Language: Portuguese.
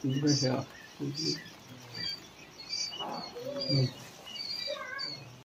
Tudo vai real. Hum.